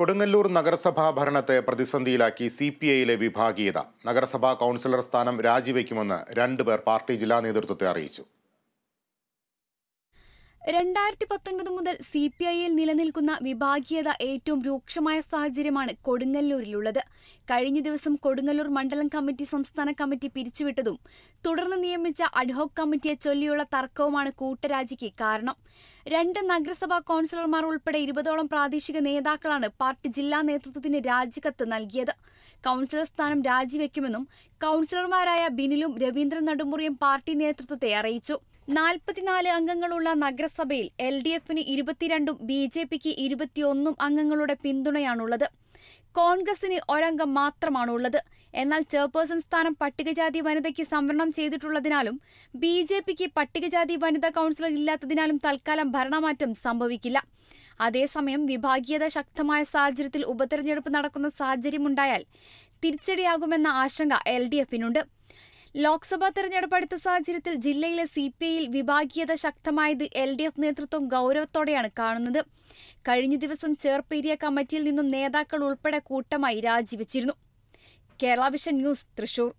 കൊടുങ്ങല്ലൂർ നഗരസഭാ ഭരണത്തെ പ്രതിസന്ധിയിലാക്കി C P ഐയിലെ വിഭാഗീയത. നഗരസഭാ കൗൺസിലർ സ്ഥാനം രാജിവെക്കുമെന്ന് രണ്ടുപേർ പാർട്ടി ജില്ലാ നേതൃത്വത്തെ അറിയിച്ചു. രണ്ടായിരത്തി പത്തൊൻപത് മുതൽ സി പി ഐയിൽ നിലനിൽക്കുന്ന വിഭാഗീയത ഏറ്റവും രൂക്ഷമായ സാഹചര്യമാണ് കൊടുങ്ങല്ലൂരിലുള്ളത്. കഴിഞ്ഞ ദിവസം കൊടുങ്ങല്ലൂർ മണ്ഡലം കമ്മിറ്റി സംസ്ഥാന കമ്മിറ്റി പിരിച്ചുവിട്ടതും തുടർന്ന് നിയമിച്ച അഡ്ഹോക് കമ്മിറ്റിയെ ചൊല്ലിയുള്ള തർക്കവുമാണ് കൂട്ടരാജിക്ക് കാരണം. രണ്ട് നഗരസഭാ കൗൺസിലർമാർ ഉൾപ്പെടെ ഇരുപതോളം പ്രാദേശിക നേതാക്കളാണ് പാർട്ടി ജില്ലാ നേതൃത്വത്തിന് രാജിക്കത്ത് നൽകിയത്. കൗൺസിലർ സ്ഥാനം രാജിവെക്കുമെന്നും കൗൺസിലർമാരായ ബിനിലും രവീന്ദ്രൻ നടുമുറിയും പാർട്ടി നേതൃത്വത്തെ അറിയിച്ചു. നാൽപ്പത്തിനാല് അംഗങ്ങളുള്ള നഗരസഭയിൽ എൽ ഡി എഫിന് ഇരുപത്തിരണ്ടും ബി ജെ പിക്ക് ഇരുപത്തിയൊന്നും അംഗങ്ങളുടെ പിന്തുണയാണുള്ളത്. കോൺഗ്രസിന് ഒരംഗം മാത്രമാണുള്ളത്. എന്നാൽ ചെയർപേഴ്സൺ സ്ഥാനം പട്ടികജാതി വനിതയ്ക്ക് സംവരണം ചെയ്തിട്ടുള്ളതിനാലും ബി ജെ പിക്ക് പട്ടികജാതി വനിതാ കൗൺസിലർ ഇല്ലാത്തതിനാലും തൽക്കാലം ഭരണമാറ്റം സംഭവിക്കില്ല. അതേസമയം വിഭാഗീയത ശക്തമായ സാഹചര്യത്തിൽ ഉപതെരഞ്ഞെടുപ്പ് നടക്കുന്ന സാഹചര്യമുണ്ടായാൽ തിരിച്ചടിയാകുമെന്ന ആശങ്ക എൽ ഡി എഫിനുണ്ട് ലോക്സഭാ തെരഞ്ഞെടുപ്പ് അടുത്ത സാഹചര്യത്തിൽ ജില്ലയിലെ സി പി ഐയിൽ വിഭാഗീയത ശക്തമായത് എൽ ഡി എഫ് നേതൃത്വം ഗൗരവത്തോടെയാണ് കാണുന്നത്. കഴിഞ്ഞ ദിവസം ചേർപ്പേരിയ കമ്മിറ്റിയിൽ നിന്നും നേതാക്കൾ ഉൾപ്പെടെ കൂട്ടമായി രാജിവെച്ചിരുന്നു. Kerala vision news Thrissur.